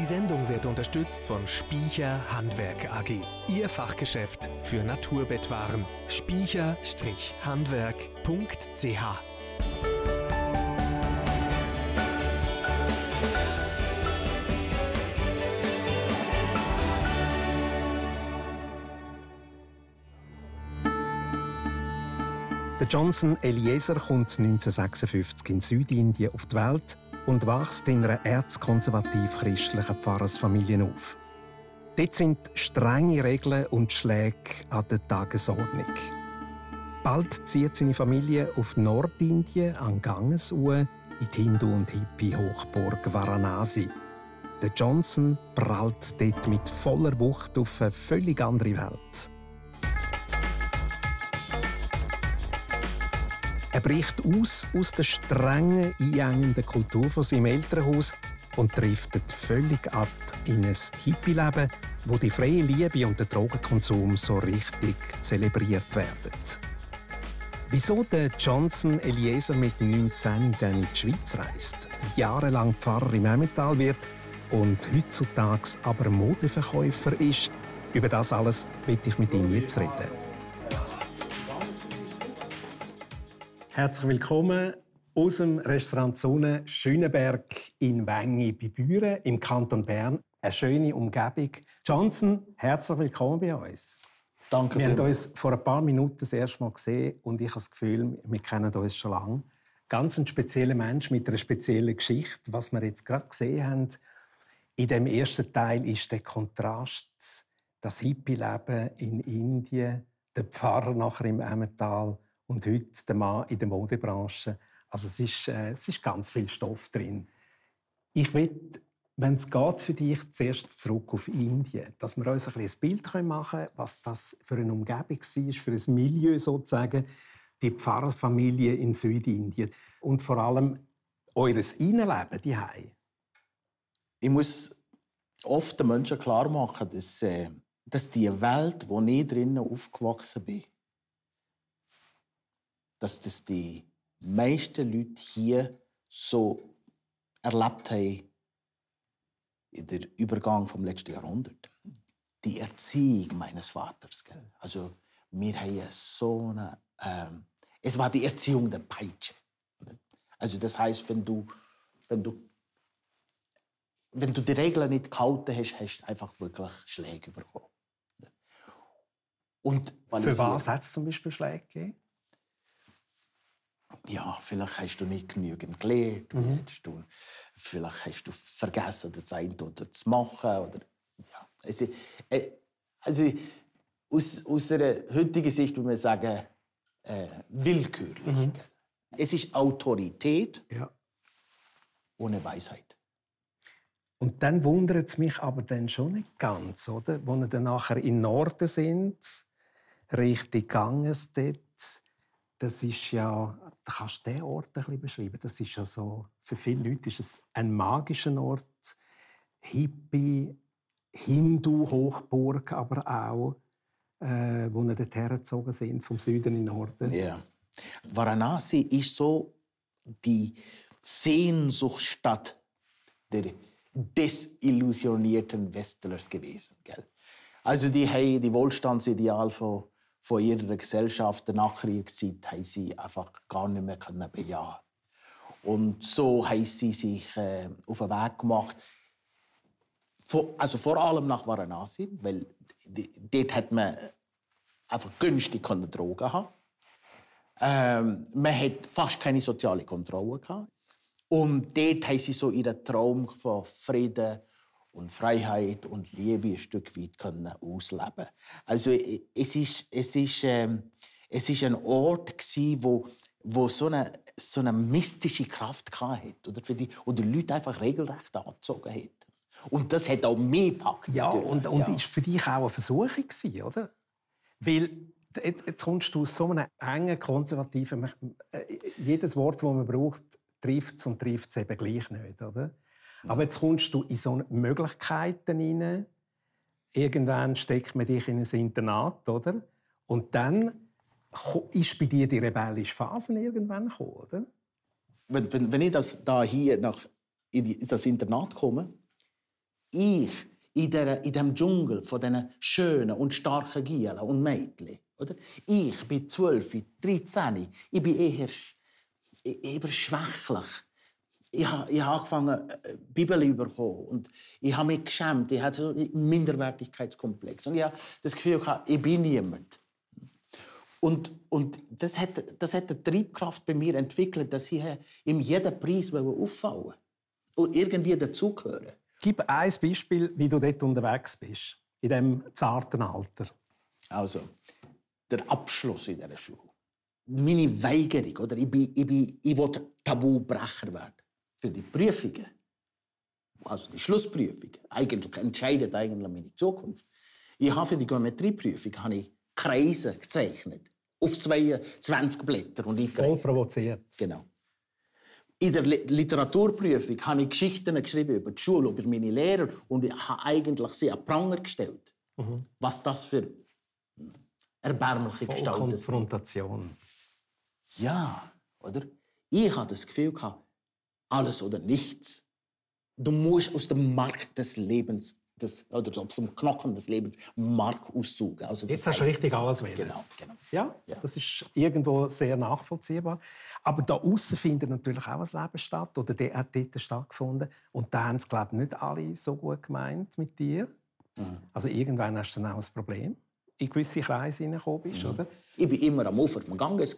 Die Sendung wird unterstützt von Spiecher Handwerk AG. Ihr Fachgeschäft für Naturbettwaren. Spiecher-handwerk.ch Der Johnson Eliezer kommt 1956 in Südindien auf die Welt und wächst in einer erzkonservativ-christlichen Pfarrersfamilie auf. Dort sind strenge Regeln und Schläge an der Tagesordnung. Bald zieht seine Familie auf Nordindien an Gangesuhr in die Hindu- und Hippie-Hochburg Varanasi. Der Johnson prallt dort mit voller Wucht auf eine völlig andere Welt. Er bricht aus aus der strengen, einengenden Kultur von seinem Elternhaus und driftet völlig ab in ein Hippie-Leben, wo die freie Liebe und der Drogenkonsum so richtig zelebriert werden. Wieso der Johnson Eliezer mit 19 dann in die Schweiz reist, jahrelang Pfarrer im Emmental wird und heutzutage aber Modeverkäufer ist, über das alles will ich mit ihm jetzt reden. Herzlich willkommen aus dem Restaurant Sonne Schöneberg in Wengi bei Büren im Kanton Bern. Eine schöne Umgebung. Johnson, herzlich willkommen bei uns. Danke Wir haben uns vor ein paar Minuten das erste Mal gesehen und ich habe das Gefühl, wir kennen uns schon lange. Ganz ein spezieller Mensch mit einer speziellen Geschichte. Was wir jetzt gerade gesehen haben, in dem ersten Teil ist der Kontrast, das Hippie-Leben in Indien, der Pfarrer nachher im Emmental und heute der Mann in der Modebranche. Also es ist, äh, es ist ganz viel Stoff drin. Ich will, wenn es geht für dich, zuerst zurück auf Indien, dass wir uns ein, ein Bild machen können, was das für eine Umgebung war, für ein Milieu sozusagen, die Pfarrerfamilie in Südindien und vor allem eures Innenleben, die Ich muss oft den Menschen klar machen, dass, äh, dass die Welt, wo ich drinnen aufgewachsen bin, dass das die meisten Leute hier so erlebt haben in der Übergang vom letzten Jahrhundert. Die Erziehung meines Vaters. Gell? Also wir haben so eine, ähm, es war die Erziehung der Peitsche. Also das heißt, wenn du, wenn du wenn du die Regeln nicht gehalten hast, hast du einfach wirklich Schläge bekommen. Und Für was hat es zum Beispiel Schläge gegeben? Ja, vielleicht hast du nicht genügend gelernt. Hast du, vielleicht hast du vergessen, das eine oder zu machen. Oder, ja. also, äh, also, aus, aus einer heutigen Sicht würde man sagen, äh, willkürlich. gell? Es ist Autorität Ja. ohne Weisheit. Und dann wundert es mich aber dann schon nicht ganz, oder? Wo wir dann nachher in den Norden sind, Richtung Ganges dort, das ist ja, kannst du den Ort ein bisschen beschreiben. Das ist ja so, für viele Leute ist es ein magischer Ort, Hippie, Hindu-Hochburg, aber auch, äh, wo wir dort hergezogen sind, vom Süden in den Norden. Ja. Varanasi ist so die Sehnsuchtsstadt der desillusionierten Westlers gewesen. Gell? Also die haben die Wohlstandsideal von, von ihrer Gesellschaft der Nachkriegszeit haben sie einfach gar nicht mehr können bejahen. Und so haben sie sich äh, auf den Weg gemacht, vor, also vor allem nach Varanasi, weil dort hat man einfach günstig Drogen haben. Ähm, man hat fast keine soziale Kontrolle gehabt. Und dort haben sie so ihren Traum von Frieden und Freiheit und Liebe ein Stück weit können ausleben. Also es ist es ist ähm, es ist ein Ort gsi, wo wo so eine so eine mystische Kraft hat oder für die und die Leute einfach regelrecht angezogen hat. Und das hat auch mich gepackt. Ja, natürlich. und, und Ja. ist für dich auch eine Versuchung gewesen, oder? Weil jetzt, jetzt kommst du aus so einem engen, konservativen... Äh, jedes Wort, das man braucht, trifft es und trifft es eben gleich nicht, oder? Aber jetzt kommst du in so Möglichkeiten hinein. Irgendwann steckt man dich in ein Internat, oder? Und dann ist bei dir die rebellische Phase irgendwann gekommen, oder? wenn, wenn, wenn ich das da hier nach in, die, in das Internat komme, ich in, der, in dem Dschungel von diesen schönen und starken Gielen und Mädchen, oder? Ich bin 12, 13, ich bin eher, eher schwächlich. Ich habe, ich habe angefangen, äh, Bibel zu bekommen und ich habe mich geschämt. Ich hatte so einen Minderwertigkeitskomplex. Und ich habe das Gefühl, ich bin niemand. Und, und das, hat, das hat eine Triebkraft bei mir entwickelt, dass ich ihm jeden Preis auffallen und irgendwie dazugehören. Gib ein Beispiel, wie du dort unterwegs bist, in diesem zarten Alter. Also, der Abschluss in dieser Schule. Meine Weigerung, oder? Ich, bin, ich, bin, ich will Tabubrecher werden. Für die Prüfungen, also die Schlussprüfung, eigentlich entscheidet eigentlich meine Zukunft. Ich habe für die Geometrieprüfung habe ich Kreise gezeichnet. Auf 22 Blätter. Und ich Voll provoziert. Genau. In der Literaturprüfung habe ich Geschichten geschrieben über die Schule, über meine Lehrer und ich habe eigentlich sie an Pranger gestellt. Mhm. Was das für erbärmliche Voll Gestalten Konfrontation. Ja, oder? Ich hatte das Gefühl, alles oder nichts. Du musst aus dem Markt des Lebens des, oder aus dem Knochen des Lebens Mark auszug. Also Jetzt hast du richtig alles wählen. Genau, genau. Ja, ja, das ist irgendwo sehr nachvollziehbar. Aber da außen findet natürlich auch ein Leben statt oder der hat dort stattgefunden. Und da haben es glaube ich nicht alle so gut gemeint mit dir. Mhm. Also irgendwann hast du dann auch ein Problem in gewisse Kreise hineingekommen bist, mhm. oder? Ich war immer am Ufer des Ganges.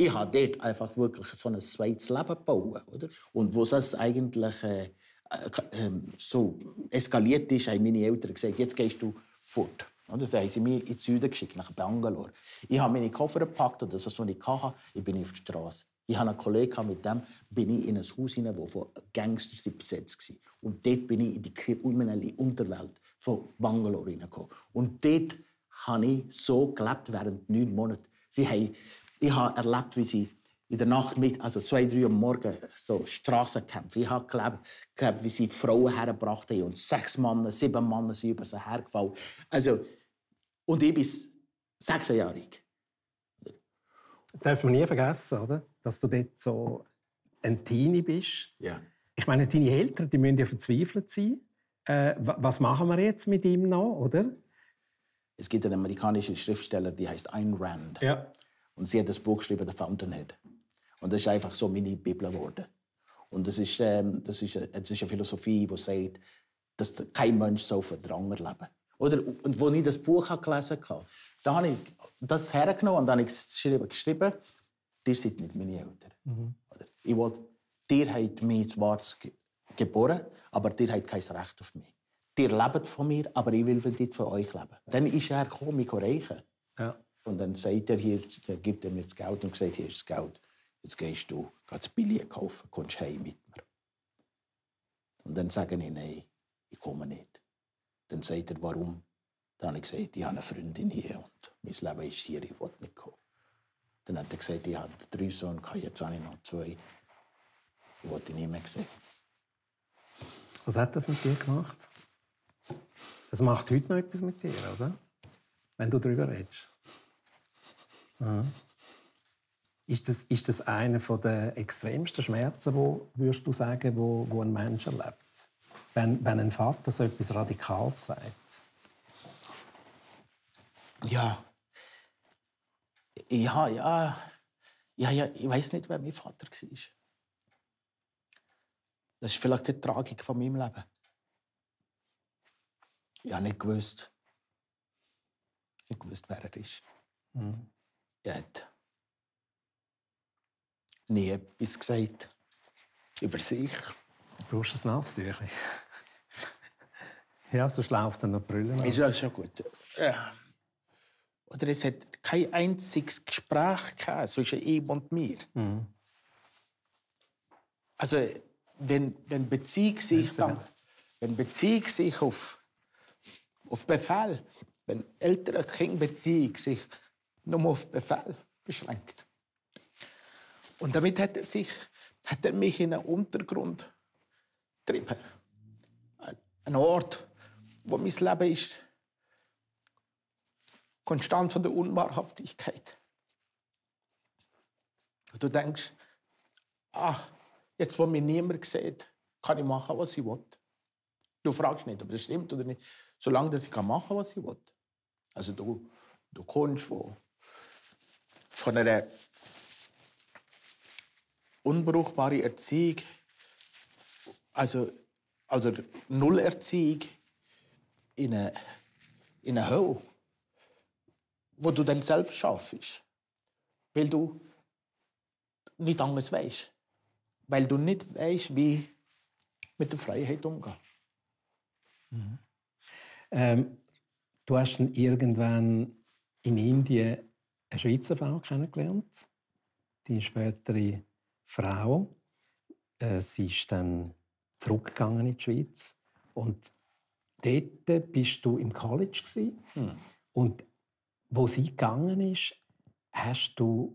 Ich habe dort einfach wirklich so ein zweites Leben gebaut. Oder? Und wo das eigentlich äh, äh, ähm, so eskaliert ist, haben meine Eltern gesagt, jetzt gehst du fort. Und dann haben sie mich in den Süden geschickt, nach Bangalore. Ich habe meine Koffer gepackt und das, was ich hatte, ich bin auf die Straße. Ich hatte einen Kollegen, mit dem bin ich in ein Haus hinein, das von Gangsters besetzt war. Und dort bin ich in die kriminelle Unterwelt von Bangalore hineingekommen. Und dort habe ich so gelebt während neun Monaten. Sie haben, ich habe erlebt, wie sie in der Nacht mit, also zwei, drei Uhr morgen, so Strassenkämpfe. Ich habe gelebt, gelebt, wie sie Frauen hergebracht haben und sechs Männer, sieben Männer sind über sie hergefallen. Also, und ich bin sechsjährig. Das darf man nie vergessen, oder? dass du dort so ein Teenie bist. Ja. Ich meine, deine Eltern die müssen ja verzweifelt sein. Äh, was machen wir jetzt mit ihm noch, oder? Es gibt einen amerikanischen Schriftsteller, der heißt Ayn Rand. Ja. Und sie hat das Buch geschrieben, The Fountainhead. Und das ist einfach so meine Bibel geworden. Und das ist, ähm, das ist, das ist eine Philosophie, die sagt, dass kein Mensch so für Drang erleben Oder, und als ich das Buch gelesen habe, da habe ich das hergenommen und dann habe ich geschrieben, geschrieben ihr seid nicht meine Eltern. Mhm. Oder, ich will, ihr habt mich zwar geboren, aber ihr habt kein Recht auf mich. Ihr lebt von mir, aber ich will nicht von euch leben. Dann ist er gekommen, mich reichen. Und dann sagt er hier, gibt er mir das Geld und sagt, hier ist das Geld. Jetzt gehst du das Billett kaufen, kommst heim mit mir. Und dann sage ich, nein, ich komme nicht. Dann sagt er, warum? Dann habe ich gesagt, ich habe eine Freundin hier und mein Leben ist hier, ich will nicht kommen. Dann hat er gesagt, ich habe drei Söhne, jetzt habe ich noch zwei. Ich wollte ihn nie mehr sehen. Was hat das mit dir gemacht? Das macht heute noch etwas mit dir, oder? Wenn du darüber redest. Mhm. Ist das, ist das einer der extremsten Schmerzen, wo, würdest du sagen, wo, wo ein Mensch erlebt? Wenn, wenn ein Vater so etwas Radikales sagt? Ja. Ja, ja. Ja, ja, ich weiß nicht, wer mein Vater war. Das ist vielleicht die Tragik von meinem Leben. Ich habe nicht gewusst, ich gewusst, wer er ist. Mhm. Er hat nie etwas gesagt über sich. Du brauchst ein Nasstüchchen. ja, sonst läuft dann noch Brüllen. Ist ja schon gut. Ja. Oder es hat kein einziges Gespräch zwischen ihm und mir. Mhm. Also, wenn, wenn Beziehung sich dann, wenn Beziehung sich auf, auf Befehl, wenn ältere Kind Beziehung sich nur auf Befehl beschränkt, und damit hat er, sich, hat er mich in einen Untergrund getrieben. Ein Ort, wo mein Leben ist konstant von der Unwahrhaftigkeit. Und du denkst, ah, jetzt, wo mich niemand sieht, kann ich machen, was ich will. Du fragst nicht, ob das stimmt oder nicht, solange dass ich machen kann, was ich will. Also du, du kommst von, von einer unbrauchbaren Erziehung, also, also Nullerziehung, in eine, in eine Hölle, wo du dann selbst schaffst. Weil du nicht anders weißt. Weil du nicht weißt, wie mit der Freiheit umgehen. Mhm. Ähm, du hast dann irgendwann in Indien eine Schweizer Frau kennengelernt, die spätere Frau. Äh, sie ist dann zurückgegangen in die Schweiz und dort bist du im College hm. und wo sie gegangen ist, hast du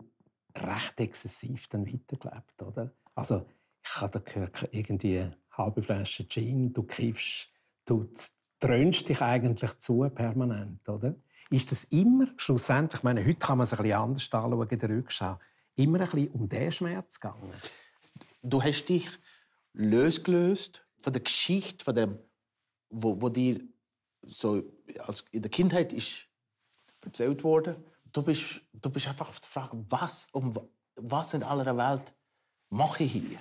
recht exzessiv dann weitergelebt, oder? Also ich habe da gehört, irgendwie eine halbe Flasche Gin, du kiffst, du dröhnst dich eigentlich zu permanent, oder? Ist das immer schlussendlich, ich meine, heute kann man es ein bisschen anders anschauen in der Rückschau, immer ein bisschen um diesen Schmerz gegangen? Du hast dich losgelöst von der Geschichte, von dem, wo, wo dir so als in der Kindheit ist erzählt wurde. Du bist, du bist einfach auf die Frage, was, um, was in aller Welt mache ich hier?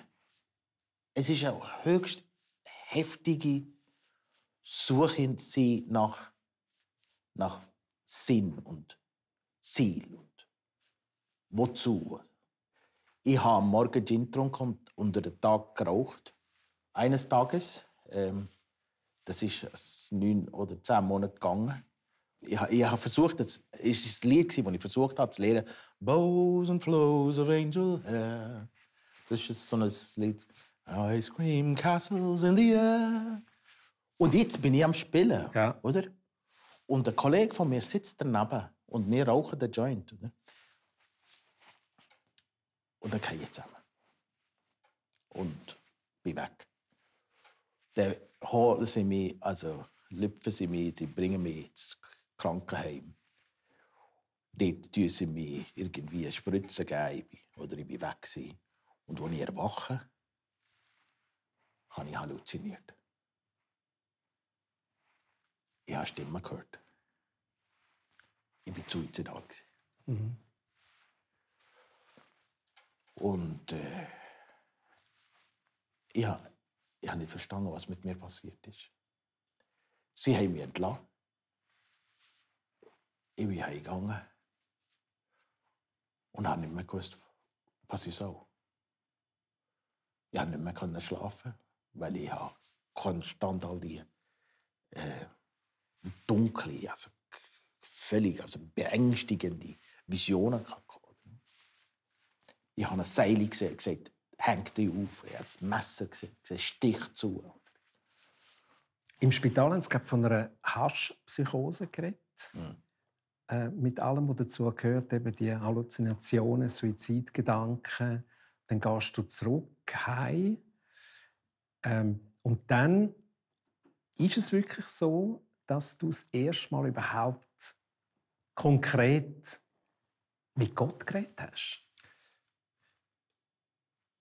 Es ist eine höchst heftige Suche nach, nach Sinn und Ziel und wozu. Ich habe am Morgen Gin getrunken und unter den Tag geraucht. Eines Tages, ähm, das ist neun oder zehn Monate gegangen. Ich, ich habe versucht, das ist das Lied, das ich versucht habe zu lernen. Bows and flows of angel hair. Das ist so ein Lied. Ice cream castles in the air. Und jetzt bin ich am Spielen, ja. oder? Und ein Kollege von mir sitzt daneben und wir rauchen den Joint, oder? Und dann gehe ich zusammen. Und bin weg. Dann holen sie mich, also lüpfen sie mich, sie bringen mich ins Krankenheim. Dort tun sie mir irgendwie Spritzen geben oder ich bin weg. Und als ich erwache, habe ich halluziniert. Ich habe Stimmen gehört. Ich war suizidal. Mhm. Und äh, ich habe, ich habe nicht verstanden, was mit mir passiert ist. Sie haben mich entlassen. Ich bin heimgegangen und habe nicht mehr gewusst, was ich soll. Ich konnte nicht mehr schlafen, weil ich konstant all die äh, dunkle, also völlig also beängstigende Visionen hatte. Ich habe ein Seil gesehen, gesagt, hängt dich auf. Ich habe das Messer gesehen, gesehen Stich zu. Im Spital haben sie von einer Haschpsychose geredet. Mhm. Äh, mit allem, was dazu gehört, eben die Halluzinationen, Suizidgedanken. Dann gehst du zurück, heim. Ähm, und dann ist es wirklich so, dass du das erste Mal überhaupt konkret mit Gott geredet hast?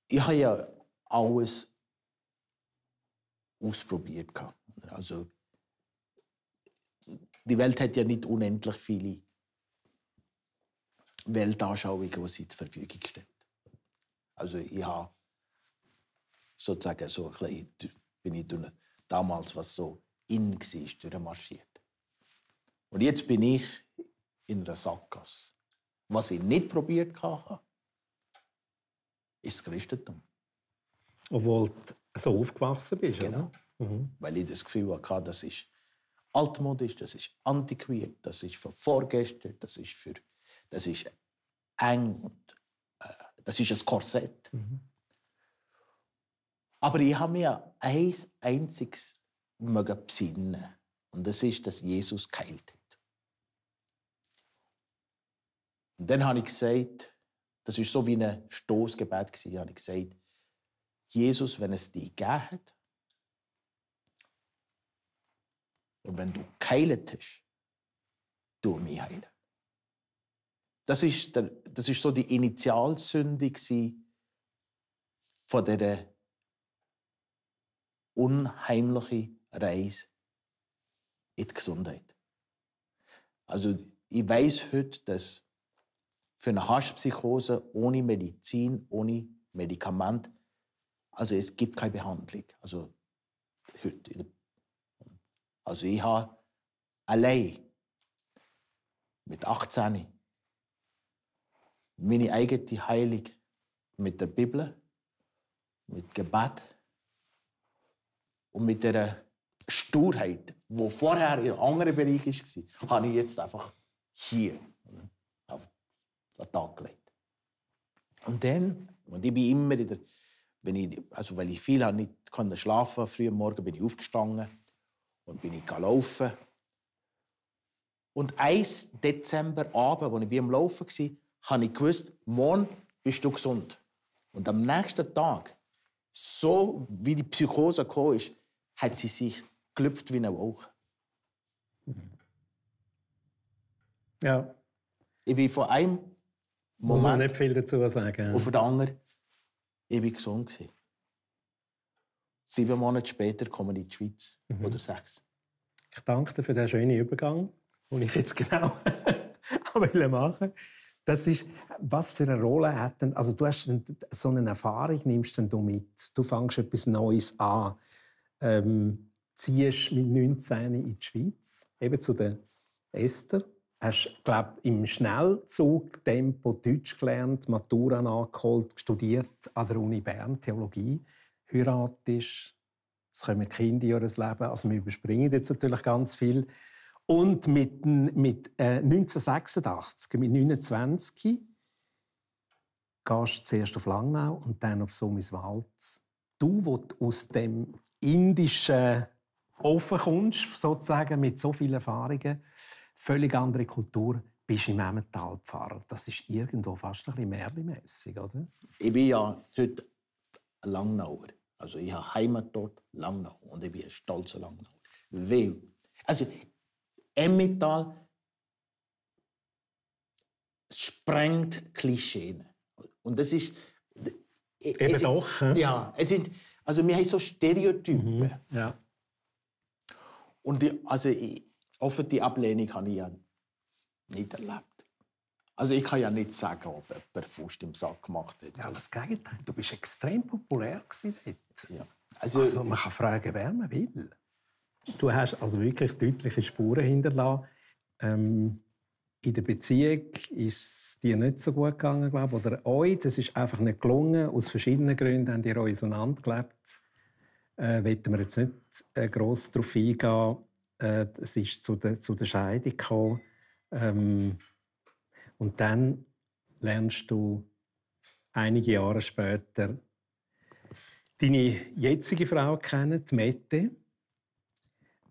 Ich habe ja alles ausprobiert. Also, die Welt hat ja nicht unendlich viele Weltanschauungen, die sie zur Verfügung stellt. Also ich habe sozusagen so ein bisschen, bin ich damals, was so in war, durchmarschiert. Und jetzt bin ich in einer Sackgasse. Was ich nicht probiert habe, ist das Christentum. Obwohl du so aufgewachsen bist, Genau. Mhm. Weil ich das Gefühl hatte, das ist altmodisch, das ist antiquiert, das ist für vorgestern, das ist, für, das ist eng und äh, das ist ein Korsett. Mhm. Aber ich habe mir ein einziges besinnen und das ist, dass Jesus geheilt hat. Und dann habe ich gesagt, das ist so wie ein Stoßgebet gewesen, habe ich gesagt, Jesus, wenn es dich gegeben hat und wenn du geheilt hast, du mich heilen. Das ist, der, das ist so die Initialsünde von dieser unheimlichen Reise in die Gesundheit. Also ich weiß heute, dass für eine Haschpsychose ohne Medizin, ohne Medikament, also es gibt keine Behandlung. Also heute. Also ich habe allein mit 18 meine eigene Heilung mit der Bibel, mit Gebet und mit der Sturheit, die vorher in einem anderen Bereich war, habe ich jetzt einfach hier auf den Tag gelegt. Und dann, und ich bin immer wieder, wenn ich, also weil ich viel nicht konnte schlafen früh am Morgen bin ich aufgestanden und bin ich gelaufen. Und 1 Dezember Abend, als ich am Laufen war, habe ich gewusst, morgen bist du gesund. Und am nächsten Tag, so wie die Psychose ist, hat sie sich gelüpft wie eine Woche. Ja. Ich bin von einem Moment Muss man nicht viel dazu sagen. auf den anderen, ich bin gesund gewesen. Sieben Monate später komme ich in die Schweiz. Mhm. Oder sechs. Ich danke dir für den schönen Übergang, den ich jetzt genau machen das ist, was für eine Rolle hat denn, also du hast so eine Erfahrung, nimmst du mit, du fängst etwas Neues an, ähm, ziehst mit 19 in die Schweiz, eben zu der Esther, hast, glaube im Schnellzug Tempo Deutsch gelernt, Matura nachgeholt, studiert an der Uni Bern Theologie, heiratest, es kommen Kinder in ihr Leben, also wir überspringen jetzt natürlich ganz viel. Und mit, mit äh, 1986, mit 29, gehst du zuerst auf Langnau und dann auf Somiswald. Du, wo aus dem indischen Ofen kommst, sozusagen, mit so vielen Erfahrungen, völlig andere Kultur, bist im Emmental Pfarrer. Das ist irgendwo fast ein bisschen märchenmässig, oder? Ich bin ja heute Langnauer. Also ich habe Heimat dort, Langnau. Und ich bin ein stolzer Langnauer. Weil, also Emmental sprengt Klischeen. Und das ist... Eben es, doch. Ja, es sind, also wir haben so Stereotypen. Mhm, ja. Und die, also ich, offen die Ablehnung habe ich ja nicht erlebt. Also ich kann ja nicht sagen, ob jemand Fuß im Sack gemacht hat. Ja, das Gegenteil. Du bist extrem populär dort. Ja. Also, also man kann fragen, wer man will. Du hast also wirklich deutliche Spuren hinterlassen. Ähm, in der Beziehung ist es dir nicht so gut gegangen, glaube ich. Oder euch, das ist einfach nicht gelungen. Aus verschiedenen Gründen habt ihr euch auseinandergelebt. Äh, wir jetzt nicht äh, gross darauf eingehen. Äh, es ist zu der, zu der Scheidung gekommen. Ähm, und dann lernst du einige Jahre später deine jetzige Frau kennen, die Mette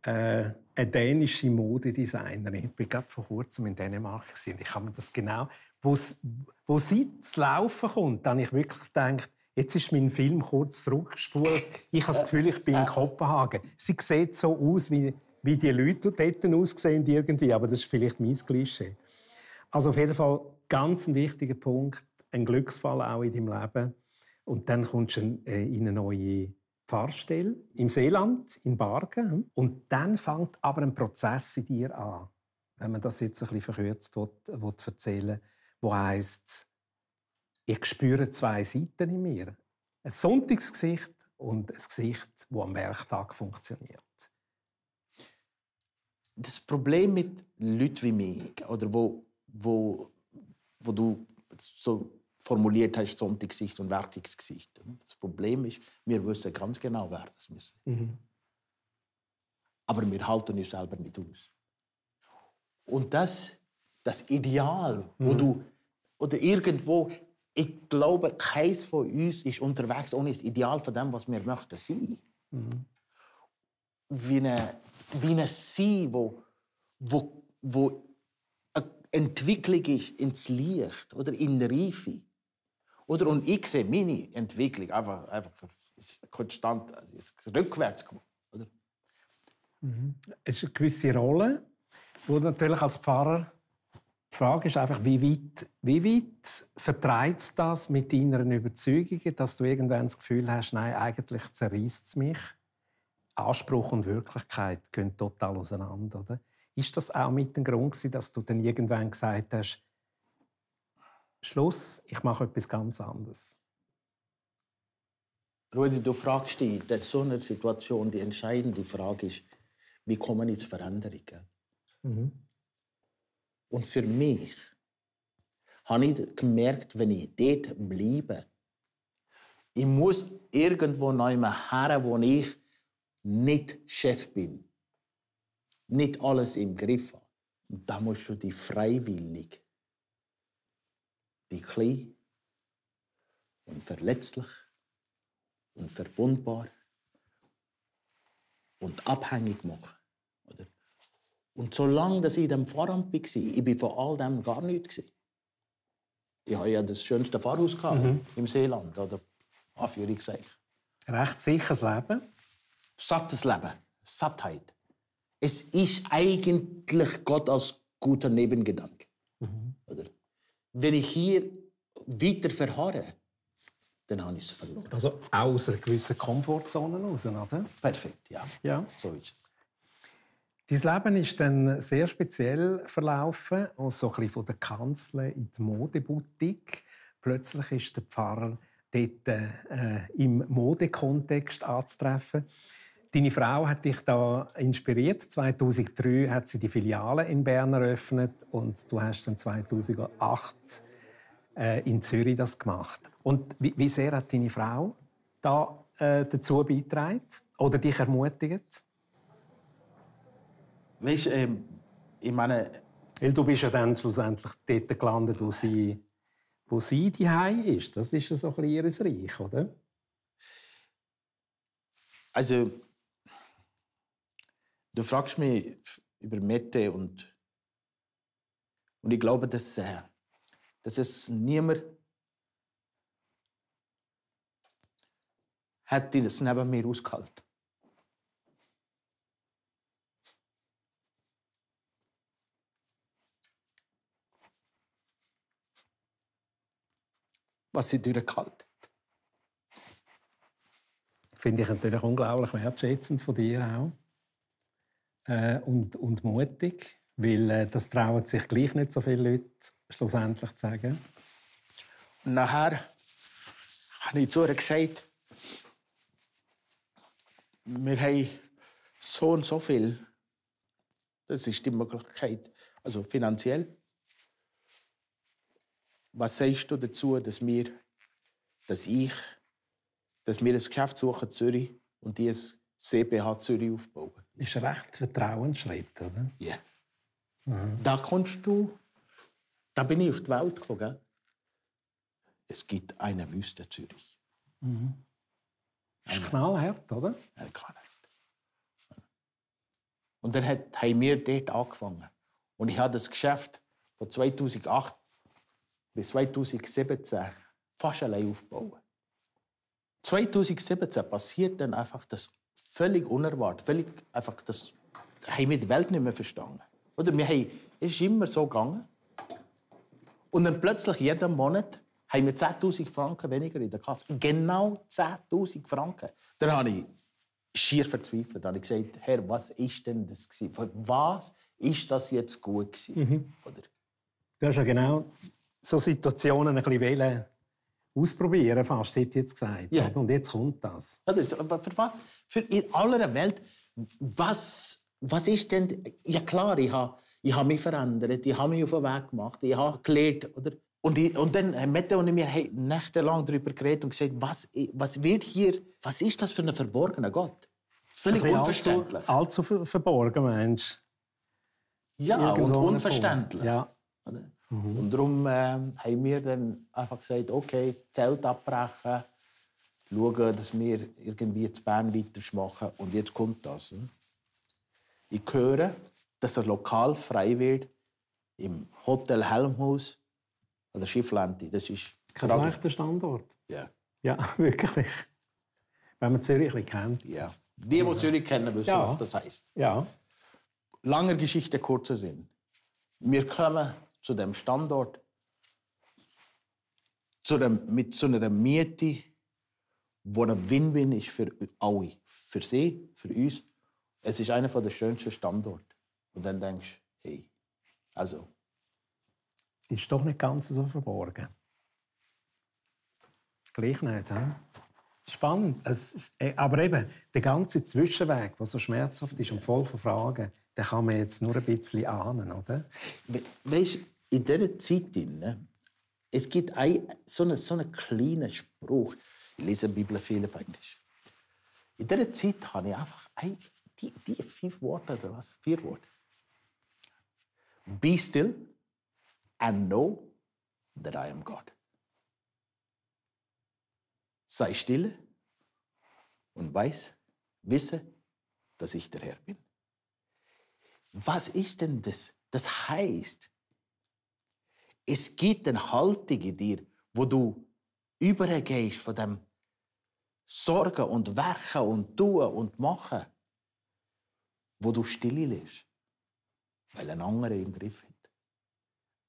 äh, eine dänische Modedesignerin. Ich war gerade vor kurzem in Dänemark und ich habe mir das genau, wo, wo sie zu laufen kommt, dann ich wirklich gedacht, jetzt ist mein Film kurz zurückgespult. Ich habe das Gefühl, ich bin in Kopenhagen. Sie sieht so aus, wie, wie die Leute dort aussehen irgendwie, aber das ist vielleicht mein Klischee. Also auf jeden Fall ganz ein wichtiger Punkt, ein Glücksfall auch in deinem Leben. Und dann kommst du äh, in eine neue Pfarrstelle im Seeland, in Bargen. Und dann fängt aber ein Prozess in dir an, wenn man das jetzt ein bisschen verkürzt will, will erzählen wo heißt ich spüre zwei Seiten in mir. Ein Sonntagsgesicht und ein Gesicht, das am Werktag funktioniert. Das Problem mit Leuten wie mir, oder wo, wo, wo du so formuliert hast, Sonntagsgesicht und Werktagsgesicht. Das Problem ist, wir wissen ganz genau, wer das müssen. Mhm. Aber wir halten uns selber nicht aus. Und das, das Ideal, mhm. wo du, oder irgendwo, ich glaube, keins von uns ist unterwegs ohne das Ideal von dem, was wir möchten sein. Mhm. Wie eine, wie eine Sein, wo, wo, wo eine Entwicklung ist ins Licht oder in die Reife. Oder? Und ich sehe meine Entwicklung einfach, einfach konstant rückwärts. Oder? Mhm. Es ist eine gewisse Rolle, wo natürlich als Pfarrer die Frage ist einfach, wie weit, wie weit vertreibt das mit deinen Überzeugungen, dass du irgendwann das Gefühl hast, nein, eigentlich zerreißt es mich. Anspruch und Wirklichkeit gehen total auseinander, oder? Ist das auch mit dem Grund dass du dann irgendwann gesagt hast, Schluss, ich mache etwas ganz anderes? Rudi, du fragst dich in so einer Situation, die entscheidende Frage ist, wie komme ich zur Veränderung? Mhm. Und für mich habe ich gemerkt, wenn ich dort bleibe, ich muss irgendwo neu her, wo ich nicht Chef bin, nicht alles im Griff habe. Und da musst du die freiwillig, die klein und verletzlich und verwundbar und abhängig machen. Und solange dass ich in dem Pfarramt war, ich bin von all dem gar nichts. Ich hatte ja das schönste Pfarrhaus mhm. im Seeland. Oder? Anführungszeichen. Recht sicheres Leben? Sattes Leben. Sattheit. Es ist eigentlich Gott als guter Nebengedanke. Mhm. Oder? Wenn ich hier weiter verharre, dann habe ich es verloren. Also aus einer gewissen Komfortzone raus, oder? Perfekt, ja. ja. So ist es. Dein Leben ist dann sehr speziell verlaufen, also so ein von der Kanzler in die Modeboutique. Plötzlich ist der Pfarrer dort äh, im Modekontext anzutreffen. Deine Frau hat dich da inspiriert. 2003 hat sie die Filiale in Bern eröffnet und du hast dann 2008 äh, in Zürich das gemacht. Und wie, wie, sehr hat deine Frau da äh, dazu beigetragen oder dich ermutigt? Weißt, ähm, ich meine, weil du bist ja dann schlussendlich dort gelandet, wo sie, wo sie die ist. Das ist ja so ein ihr Reich, oder? Also, du fragst mich über Mette und, und ich glaube, dass, äh, dass es niemand hätte das neben mir ausgehalten. Was sie durchgehalten. Finde ich natürlich unglaublich wertschätzend von dir auch. Äh, und, und mutig, weil äh, das trauen sich gleich nicht so viele Leute schlussendlich zu sagen. Und nachher habe ich zu ihr gesagt, wir haben so und so viel. Das ist die Möglichkeit, also finanziell. Was sagst du dazu, dass wir, dass ich, dass wir ein Geschäft suchen in Zürich und die ein CBH Zürich aufbauen? Das ist ein recht Vertrauensschritt, oder? Ja. Yeah. Mhm. Da kommst du, da bin ich auf die Welt gekommen. Gell? Es gibt eine Wüste Zürich. Mhm. Das ist knallhart, oder? Ja, knallhart. Und dann hat, haben wir dort angefangen. Und ich habe das Geschäft von 2008 bis 2017 fast allein aufgebaut. 2017 passiert dann einfach das völlig unerwartet, völlig einfach das haben wir die Welt nicht mehr verstanden. Oder wir haben, es ist immer so gegangen. Und dann plötzlich jeden Monat haben wir 10.000 Franken weniger in der Kasse. Genau 10.000 Franken. Dann habe ich schier verzweifelt. Dann habe ich gesagt, Herr, was ist denn das gewesen? Was ist das jetzt gut gewesen? Mhm. Oder? Du hast ja genau so Situationen ein bisschen ausprobieren, fast, hat jetzt gesagt. Ja. Und jetzt kommt das. Oder, für was? Für in aller Welt, was, was ist denn... Ja klar, ich habe, ich habe mich verändert, ich habe mich auf den Weg gemacht, ich habe gelernt, oder? Und, ich, und dann haben Mette und wir haben nächtelang darüber geredet und gesagt, was, was wird hier, was ist das für ein verborgener Gott? Völlig unverständlich. Allzu, allzu verborgen, Mensch. Ja, Irgendwo und unverständlich. Ja. Mhm. Und darum äh, haben wir dann einfach gesagt, okay, Zelt abbrechen, schauen, dass wir irgendwie das Bern weitermachen. Und jetzt kommt das. Hm? Ich höre, dass ein Lokal frei wird im Hotel Helmhaus oder Schifflenti. Das ist kein schlechter Standort. Ja. Ja, wirklich. Wenn man Zürich kennt. Ja. Die, die Zürich kennen, wissen, ja. was das heißt. Ja. Lange Geschichte, kurzer Sinn. Wir kommen zu dem Standort zu dem, mit so einer Miete wo ein Win-Win ist für alle. Für sie, für uns. Es ist einer der schönsten Standorte. Und dann denkst du, hey, also. Ist doch nicht ganz so verborgen. Gleich nicht, he? Spannend. Es, äh, aber eben, der ganze Zwischenweg, der so schmerzhaft ist und voll von Fragen, den kann man jetzt nur ein bisschen ahnen, oder? We weißt, in dieser Zeit, es gibt ein, so, einen, so einen kleinen Spruch, ich lese die Bibel viel auf Englisch. In dieser Zeit habe ich einfach ein, die, die fünf Worte oder was? Vier Worte. Be still and know that I am God. Sei stille und weiß, wisse, dass ich der Herr bin. Was ist denn das? Das heißt, es gibt eine Haltung in dir, wo du übergehst von dem Sorgen und Werken und Tun und Machen, wo du stille lässt, weil ein anderer im Griff hat,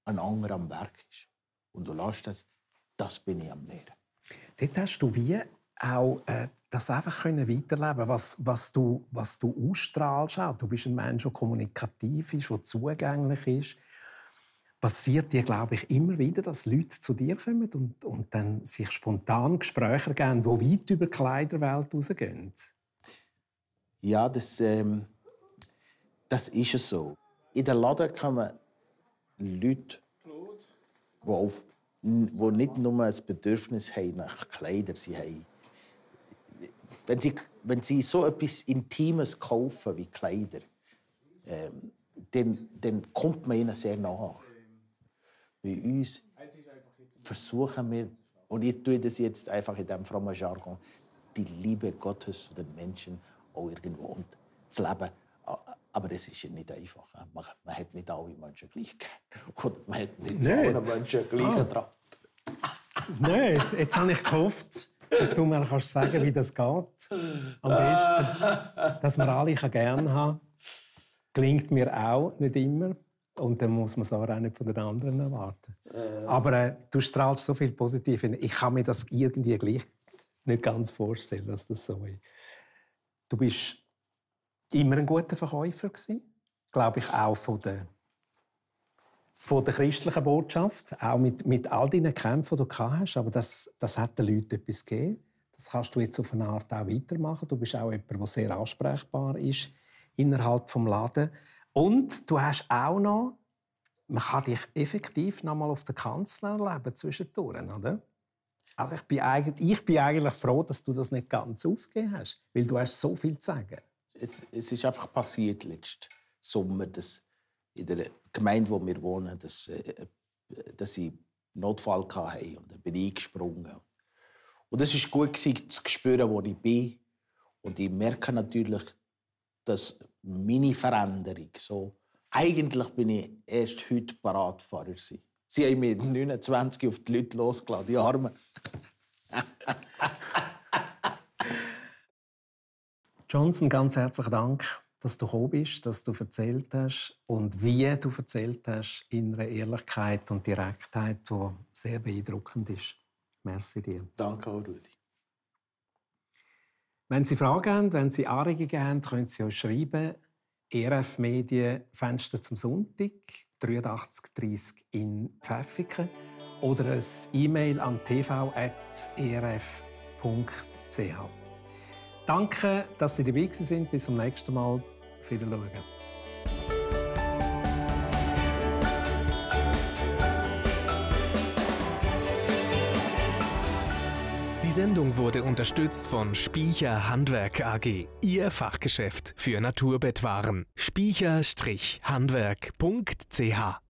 ein anderer am Werk ist. Und du lässt das, das bin ich am Lehren. Dort hast du wie auch äh, das einfach können weiterleben was, was, du, was du ausstrahlst. Auch. Du bist ein Mensch, der kommunikativ ist, der zugänglich ist. Passiert dir, glaube ich, immer wieder, dass Leute zu dir kommen und, und dann sich spontan Gespräche geben, die weit über die Kleiderwelt rausgehen? Ja, das, ähm, das ist es so. In den Laden kommen Leute, die auf die nicht nur ein Bedürfnis haben nach Kleidern, sie haben wenn sie, wenn sie so etwas Intimes kaufen wie Kleider, ähm, dann, dann kommt man ihnen sehr nach. Bei uns versuchen wir, und ich tue das jetzt einfach in diesem frommen Jargon, die Liebe Gottes zu den Menschen auch irgendwo und zu leben. Aber es ist ja nicht einfach. Man, man hat nicht alle Menschen gleich Und man hat nicht, nicht. alle Menschen gleich ah. Nicht? Jetzt habe ich gehofft, dass du mir kannst sagen wie das geht. Am besten. Dass man alle gerne haben Gelingt mir auch nicht immer. Und dann muss man es aber auch nicht von den anderen erwarten. Äh. Aber äh, du strahlst so viel positiv. Ich kann mir das irgendwie gleich nicht ganz vorstellen, dass das so ist. Du bist immer ein guter Verkäufer gewesen. Glaube ich auch von der von der christlichen Botschaft, auch mit, mit all deinen Kämpfen, die du hast. Aber das, das hat den Leuten etwas gegeben. Das kannst du jetzt auf eine Art auch weitermachen. Du bist auch jemand, der sehr ansprechbar ist innerhalb des Laden. Und du hast auch noch, man kann dich effektiv noch mal auf der Kanzel erleben zwischendurch, oder? Also ich bin, eigentlich, ich bin eigentlich froh, dass du das nicht ganz aufgegeben hast, weil du hast so viel zu sagen. Es, es ist einfach passiert letzten Sommer, dass in der Gemeinde, wo wir wohnen, dass, äh, dass ich Notfall hatte. Und dann bin ich eingesprungen. Und es war gut, zu spüren, wo ich bin. Und ich merke natürlich, dass meine Veränderung so... Eigentlich bin ich erst heute Paradfahrer. Sie haben mit 29 auf die Leute losgelassen, die Arme. Johnson, ganz herzlichen Dank dass du gekommen bist, dass du erzählt hast und wie du erzählt hast in einer Ehrlichkeit und Direktheit, die sehr beeindruckend ist. Merci dir. Danke auch, Rudi. Wenn Sie Fragen haben, wenn Sie Anregungen haben, können Sie uns schreiben. ERF Medien Fenster zum Sonntag 8330 in Pfäffiken oder ein E-Mail an tv.erf.ch. Danke, dass Sie dabei sind. Bis zum nächsten Mal. Auf Wiedersehen. Sendung wurde unterstützt von Spiecher Handwerk AG, Ihr Fachgeschäft für Naturbettwaren. Spiecher-Handwerk.ch